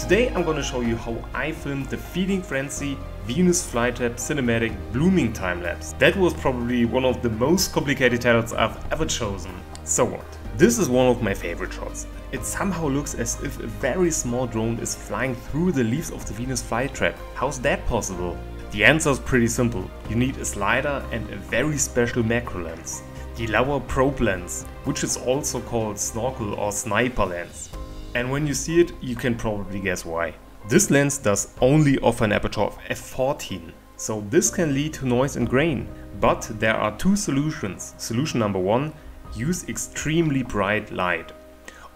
Today I'm gonna show you how I filmed the Feeding Frenzy Venus Flytrap Cinematic Blooming Time Lapse. That was probably one of the most complicated titles I've ever chosen. So what? This is one of my favorite shots. It somehow looks as if a very small drone is flying through the leaves of the Venus flytrap. How's that possible? The answer is pretty simple. You need a slider and a very special macro lens. The Laowa probe lens, which is also called snorkel or sniper lens. And when you see it, you can probably guess why. This lens does only offer an aperture of f14, so this can lead to noise and grain. But there are two solutions. Solution number one, use extremely bright light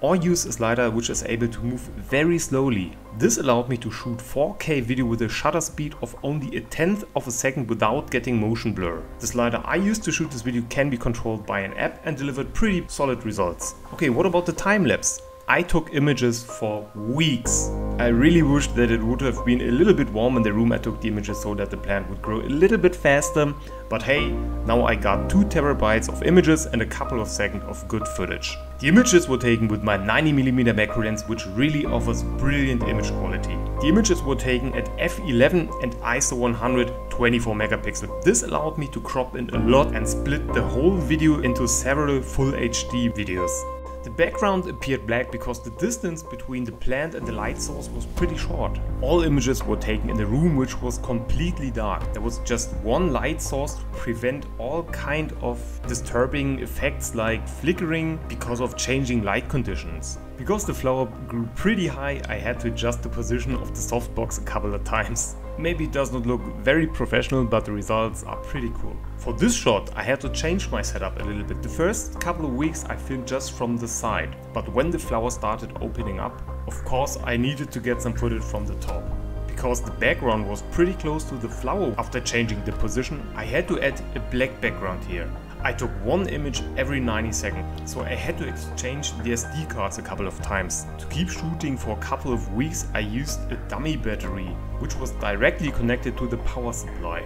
or use a slider which is able to move very slowly. This allowed me to shoot 4K video with a shutter speed of only a tenth of a second without getting motion blur. The slider I used to shoot this video can be controlled by an app and delivered pretty solid results. Okay, what about the time lapse? I took images for weeks. I really wish that it would have been a little bit warm in the room I took the images so that the plant would grow a little bit faster. But hey, now I got 2 terabytes of images and a couple of seconds of good footage. The images were taken with my 90mm macro lens which really offers brilliant image quality. The images were taken at f11 and ISO 100 24 megapixel. This allowed me to crop in a lot and split the whole video into several full HD videos. The background appeared black because the distance between the plant and the light source was pretty short. All images were taken in a room which was completely dark. There was just one light source to prevent all kind of disturbing effects like flickering because of changing light conditions. Because the flower grew pretty high, I had to adjust the position of the softbox a couple of times. Maybe it does not look very professional, but the results are pretty cool. For this shot, I had to change my setup a little bit. The first couple of weeks I filmed just from the side, but when the flower started opening up, of course I needed to get some footage from the top. Because the background was pretty close to the flower after changing the position, I had to add a black background here. I took one image every 90 seconds, so I had to exchange the SD cards a couple of times. To keep shooting for a couple of weeks I used a dummy battery, which was directly connected to the power supply.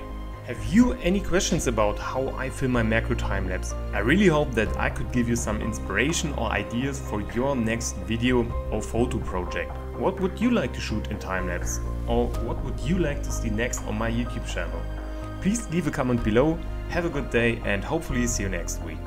Have you any questions about how I film my macro time lapse? I really hope that I could give you some inspiration or ideas for your next video or photo project. What would you like to shoot in time lapse? Or what would you like to see next on my YouTube channel? Please leave a comment below, have a good day and hopefully see you next week.